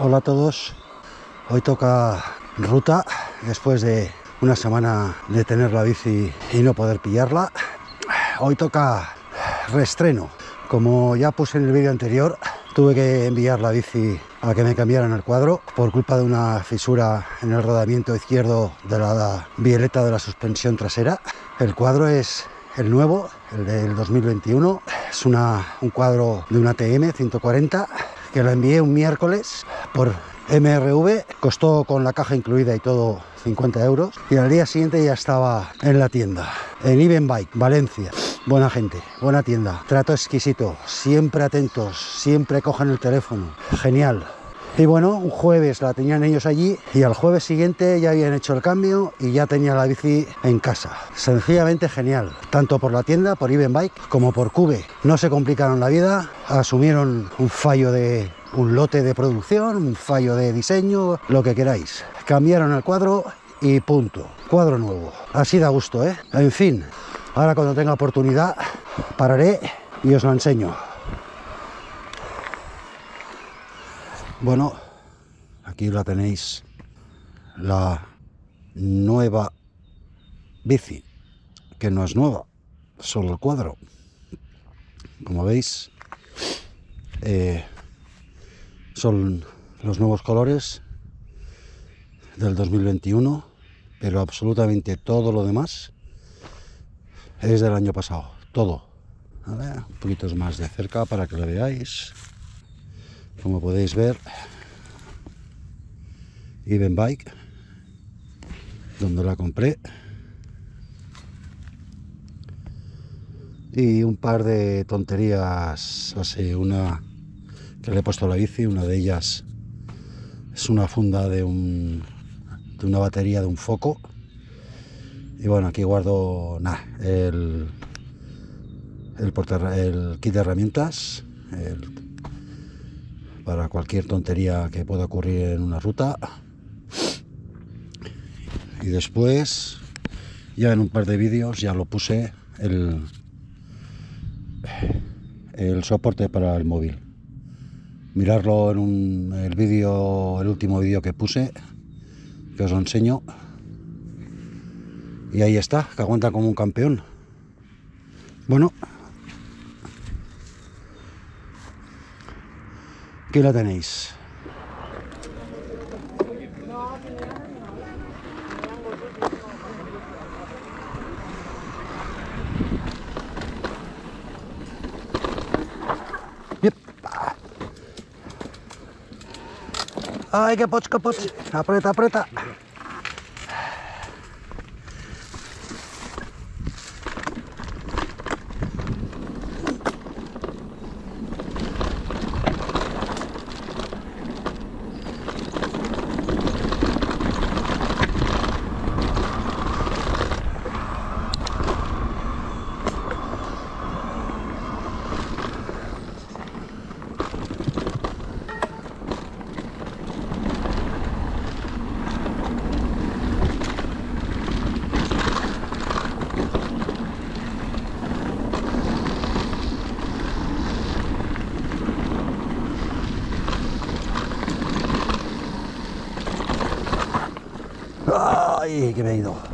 Hola a todos. Hoy toca ruta después de una semana de tener la bici y no poder pillarla. Hoy toca reestreno. Como ya puse en el vídeo anterior, tuve que enviar la bici a que me cambiaran el cuadro por culpa de una fisura en el rodamiento izquierdo de la violeta de la suspensión trasera. El cuadro es el nuevo, el del 2021. Es un cuadro de una TM 140 que lo envié un miércoles por MRV, costó con la caja incluida y todo 50 euros. Y al día siguiente ya estaba en la tienda, en Even Bike, Valencia. Buena gente, buena tienda, trato exquisito, siempre atentos, siempre cogen el teléfono, genial. Y bueno, un jueves la tenían ellos allí y al jueves siguiente ya habían hecho el cambio y ya tenía la bici en casa. Sencillamente genial, tanto por la tienda, por Even Bike, como por Cube. No se complicaron la vida, asumieron un fallo de un lote de producción, un fallo de diseño, lo que queráis. Cambiaron el cuadro y punto. Cuadro nuevo. Así da gusto, ¿eh? En fin, ahora cuando tenga oportunidad pararé y os lo enseño. Bueno, aquí la tenéis, la nueva bici, que no es nueva, solo el cuadro. Como veis, eh, son los nuevos colores del 2021, pero absolutamente todo lo demás es del año pasado, todo. Un poquito más de cerca para que lo veáis. Como podéis ver, Even Bike, donde la compré. Y un par de tonterías, así, una que le he puesto a la bici, una de ellas es una funda de, un, de una batería de un foco. Y bueno, aquí guardo nada, el, el, kit de herramientas, para cualquier tontería que pueda ocurrir en una ruta. Y después, ya en un par de vídeos, ya lo puse el, el soporte para el móvil. Mirarlo en un, el vídeo, el último vídeo que puse, que os lo enseño. Y ahí está, que aguanta como un campeón. Bueno, Aquí la tenéis. Ay, que pots, que pots. Apreta, apreta. egen vei, da.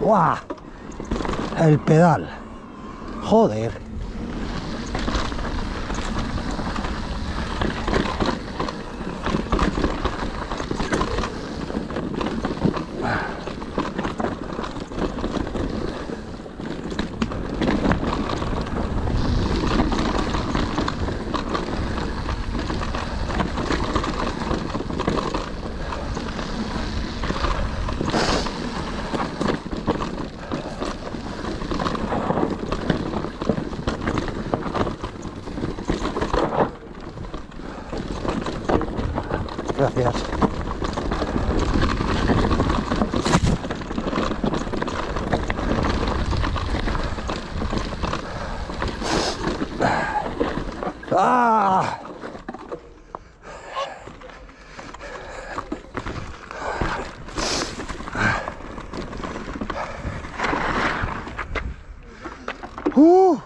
¡Guau! El pedal. Joder. 돼요. 아! 후!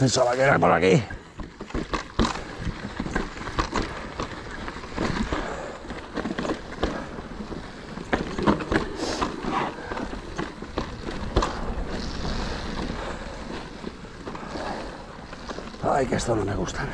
Pensaba que era por aquí. Ay, que esto no me gusta.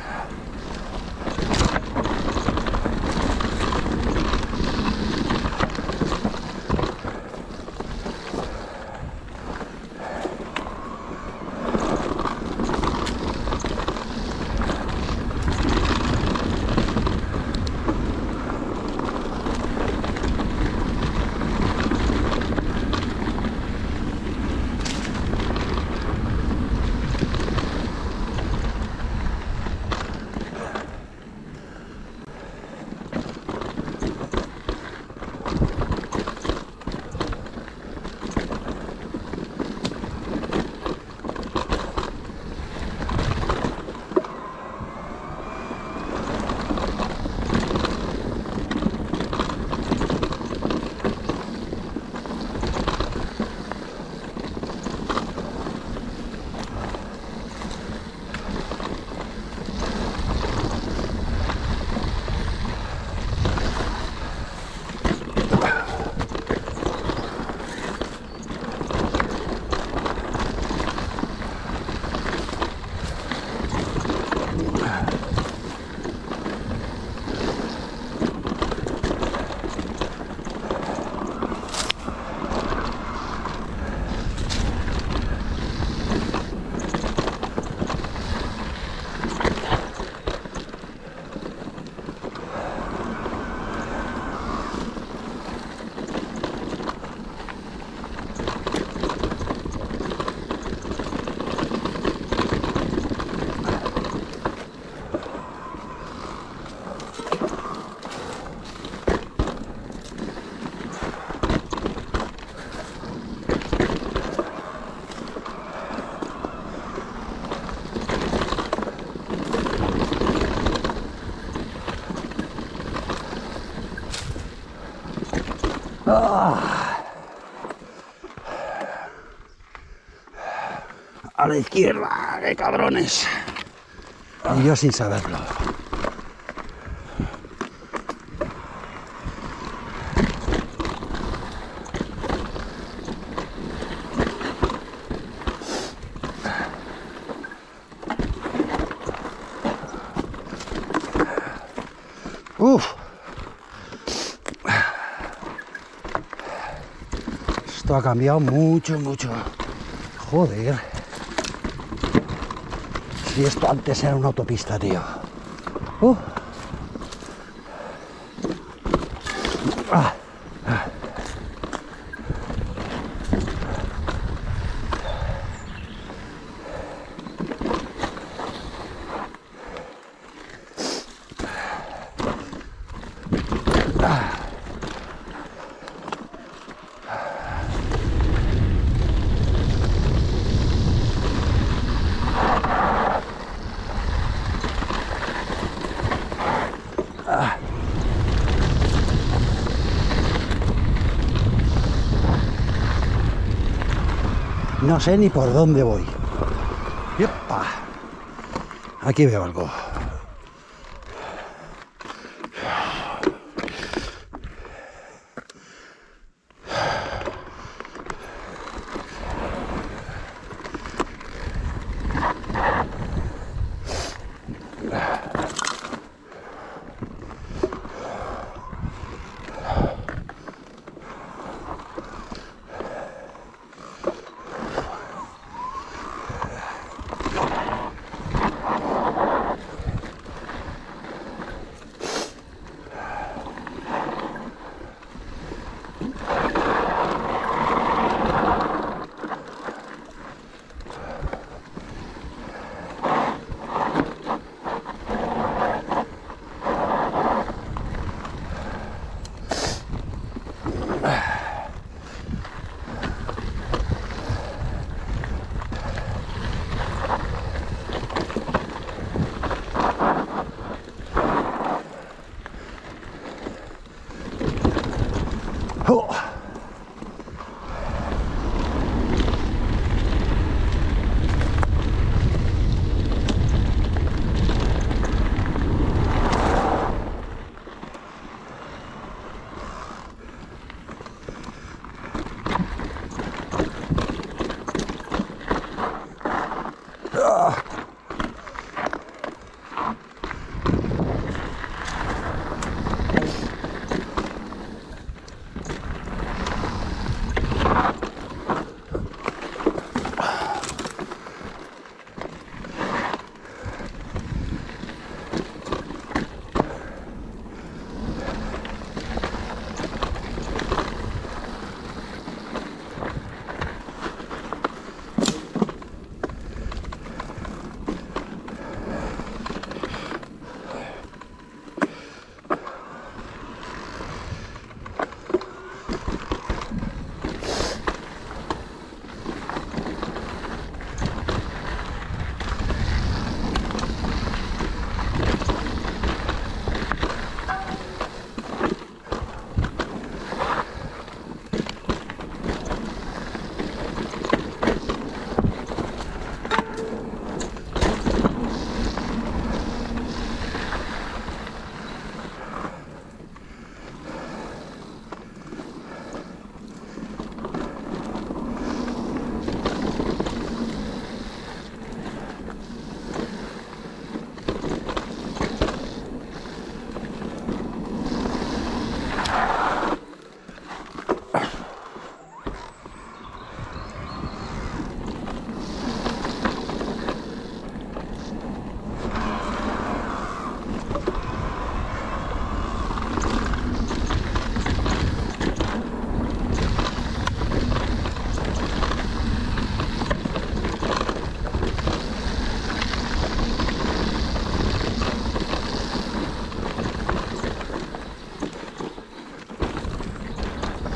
A la izquierda, qué cabrones. Y yo sin saberlo. Esto ha cambiado mucho, mucho. Joder. Si esto antes era una autopista, tío. Uh. No sé ni por dónde voy. ¡Yepa! Aquí veo algo.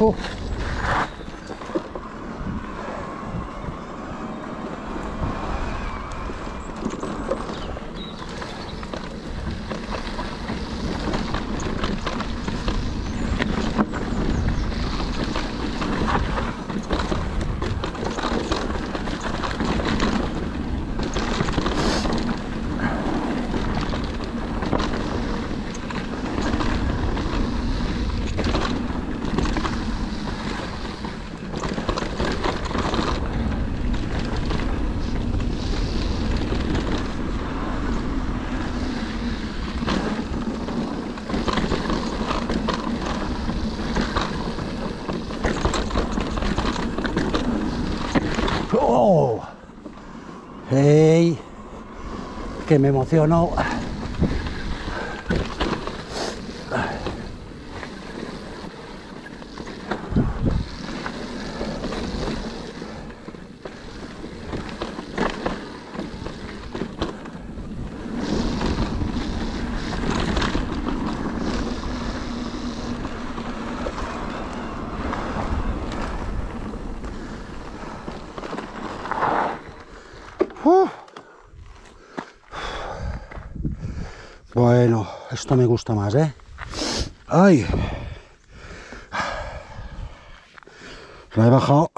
Oh. Que me emociono. Bueno, esto me gusta más, ¿eh? ¡Ay! La he bajado.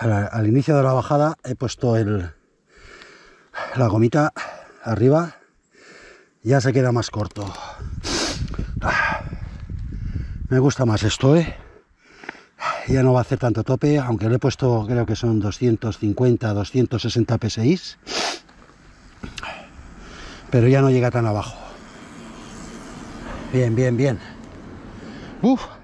Al, inicio de la bajada he puesto el, la gomita arriba. Ya se queda más corto. Me gusta más esto, ¿eh? Ya no va a hacer tanto tope, aunque le he puesto, creo que son 250, 260 PSI pero ya no llega tan abajo. Bien, bien, bien. Uf.